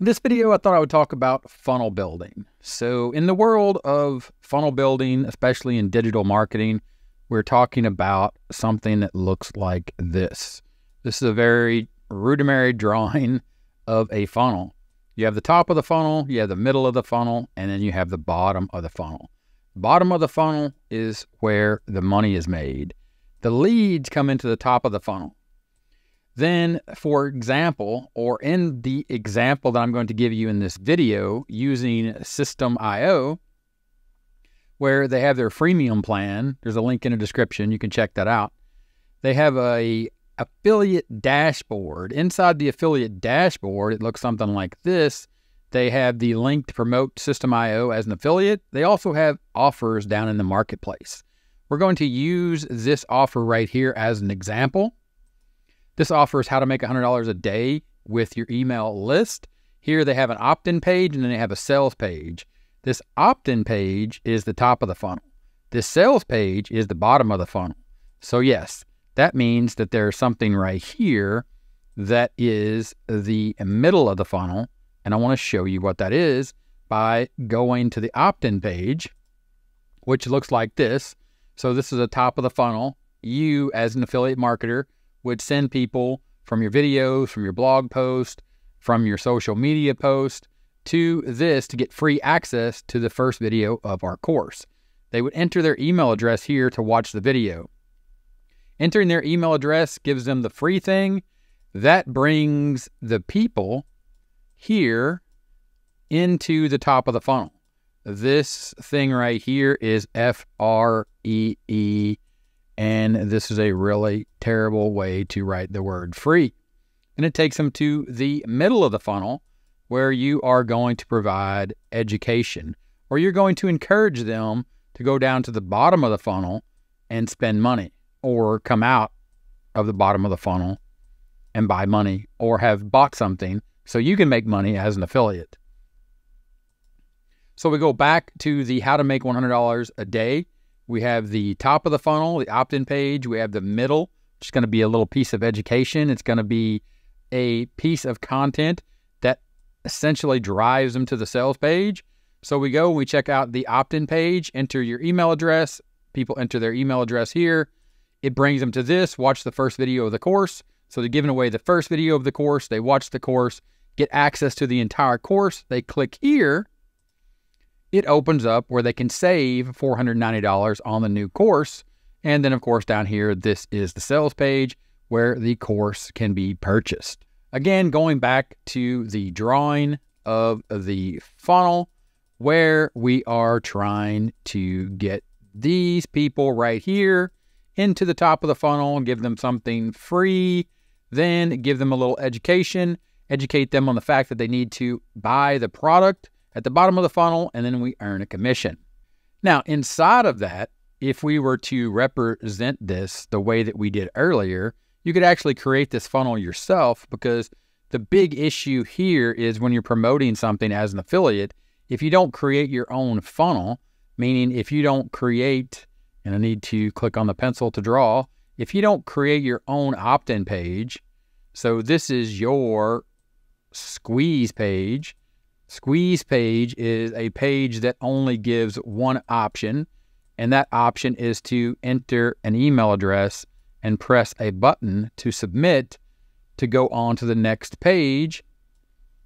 In this video, I thought I would talk about funnel building. So, in the world of funnel building, especially in digital marketing, we're talking about something that looks like this. This is a very rudimentary drawing of a funnel. You have the top of the funnel, you have the middle of the funnel, and then you have the bottom of the funnel. Bottom of the funnel is where the money is made. The leads come into the top of the funnel. Then, for example, or in the example that I'm going to give you in this video using Systeme.io, where they have their freemium plan, there's a link in the description. You can check that out. They have a affiliate dashboard. Inside the affiliate dashboard, it looks something like this. They have the link to promote Systeme.io as an affiliate. They also have offers down in the marketplace. We're going to use this offer right here as an example. This offers how to make $100 a day with your email list. Here they have an opt in page and then they have a sales page. This opt in page is the top of the funnel. This sales page is the bottom of the funnel. So, yes, that means that there's something right here that is the middle of the funnel. And I want to show you what that is by going to the opt in page, which looks like this. So, this is the top of the funnel. You, as an affiliate marketer, would send people from your videos, from your blog post, from your social media post to this to get free access to the first video of our course. They would enter their email address here to watch the video. Entering their email address gives them the free thing. That brings the people here into the top of the funnel. This thing right here is F R E E and this is a really terrible way to write the word free. And it takes them to the middle of the funnel where you are going to provide education or you're going to encourage them to go down to the bottom of the funnel and spend money or come out of the bottom of the funnel and buy money or have bought something so you can make money as an affiliate. So we go back to the how to make $100 a day we have the top of the funnel, the opt in page. We have the middle, is going to be a little piece of education. It's going to be a piece of content that essentially drives them to the sales page. So we go, we check out the opt in page, enter your email address. People enter their email address here. It brings them to this. Watch the first video of the course. So they're giving away the first video of the course. They watch the course, get access to the entire course. They click here it opens up where they can save $490 on the new course. And then, of course, down here, this is the sales page where the course can be purchased. Again, going back to the drawing of the funnel where we are trying to get these people right here into the top of the funnel, and give them something free, then give them a little education, educate them on the fact that they need to buy the product at the bottom of the funnel, and then we earn a commission. Now, inside of that, if we were to represent this the way that we did earlier, you could actually create this funnel yourself because the big issue here is when you're promoting something as an affiliate, if you don't create your own funnel, meaning if you don't create, and I need to click on the pencil to draw, if you don't create your own opt in page, so this is your squeeze page, Squeeze page is a page that only gives one option, and that option is to enter an email address and press a button to submit to go on to the next page,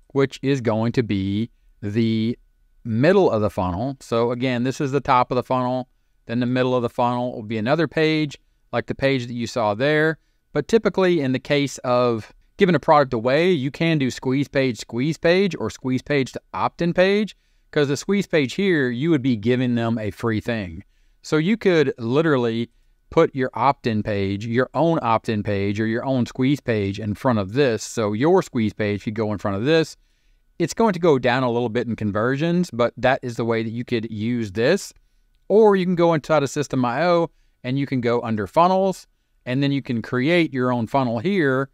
which is going to be the middle of the funnel. So, again, this is the top of the funnel. Then the middle of the funnel will be another page, like the page that you saw there. But typically, in the case of giving a product away, you can do squeeze page, squeeze page, or squeeze page to opt in page. Because the squeeze page here, you would be giving them a free thing. So you could literally put your opt in page, your own opt in page, or your own squeeze page in front of this. So your squeeze page could go in front of this. It's going to go down a little bit in conversions, but that is the way that you could use this. Or you can go inside of Systeme.io and you can go under funnels, and then you can create your own funnel here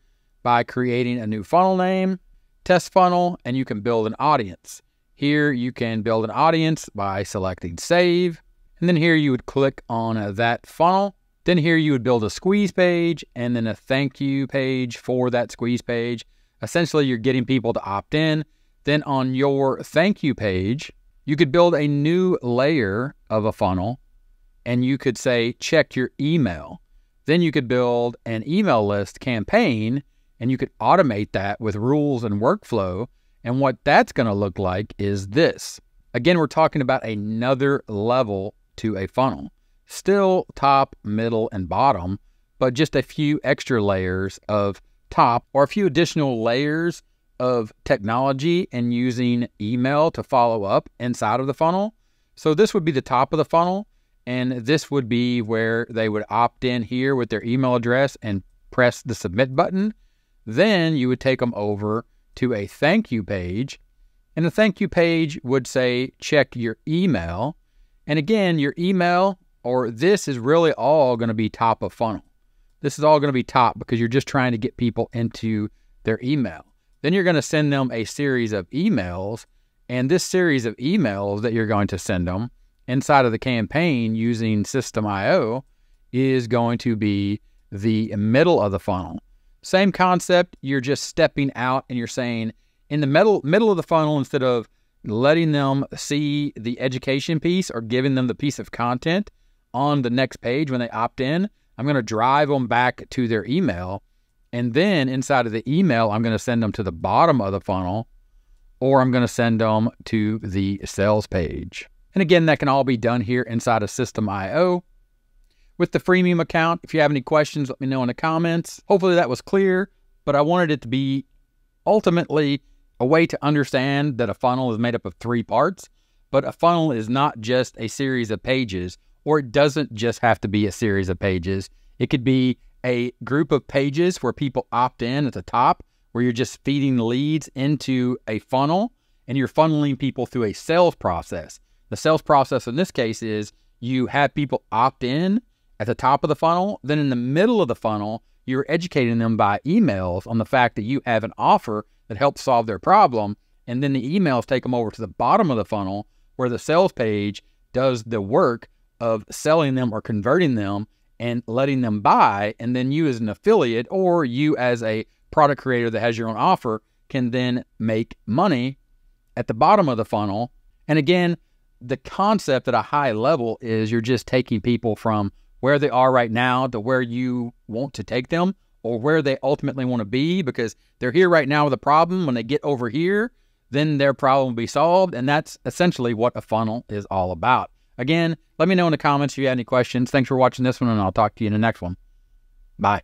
by creating a new funnel name, test funnel, and you can build an audience. Here you can build an audience by selecting save. And then here you would click on that funnel. Then here you would build a squeeze page and then a thank you page for that squeeze page. Essentially, you're getting people to opt in. Then on your thank you page, you could build a new layer of a funnel and you could say, check your email. Then you could build an email list campaign and you could automate that with rules and workflow. And what that's going to look like is this. Again, we're talking about another level to a funnel. Still top, middle, and bottom, but just a few extra layers of top or a few additional layers of technology and using email to follow up inside of the funnel. So this would be the top of the funnel. And this would be where they would opt in here with their email address and press the submit button. Then you would take them over to a thank you page. And the thank you page would say, check your email. And again, your email or this is really all going to be top of funnel. This is all going to be top because you're just trying to get people into their email. Then you're going to send them a series of emails. And this series of emails that you're going to send them inside of the campaign using Systeme.io is going to be the middle of the funnel. Same concept, you're just stepping out and you're saying in the middle middle of the funnel instead of letting them see the education piece or giving them the piece of content on the next page when they opt in, I'm going to drive them back to their email and then inside of the email, I'm going to send them to the bottom of the funnel or I'm going to send them to the sales page. And again, that can all be done here inside of Systeme.io. With the freemium account, if you have any questions, let me know in the comments. Hopefully that was clear, but I wanted it to be ultimately a way to understand that a funnel is made up of three parts, but a funnel is not just a series of pages, or it doesn't just have to be a series of pages. It could be a group of pages where people opt in at the top, where you're just feeding leads into a funnel and you're funneling people through a sales process. The sales process in this case is you have people opt in at the top of the funnel. Then in the middle of the funnel, you're educating them by emails on the fact that you have an offer that helps solve their problem. And then the emails take them over to the bottom of the funnel where the sales page does the work of selling them or converting them and letting them buy. And then you, as an affiliate, or you, as a product creator that has your own offer, can then make money at the bottom of the funnel. And again, the concept at a high level is you're just taking people from where they are right now to where you want to take them or where they ultimately want to be because they're here right now with a problem. When they get over here, then their problem will be solved. And that's essentially what a funnel is all about. Again, let me know in the comments if you have any questions. Thanks for watching this one, and I'll talk to you in the next one. Bye.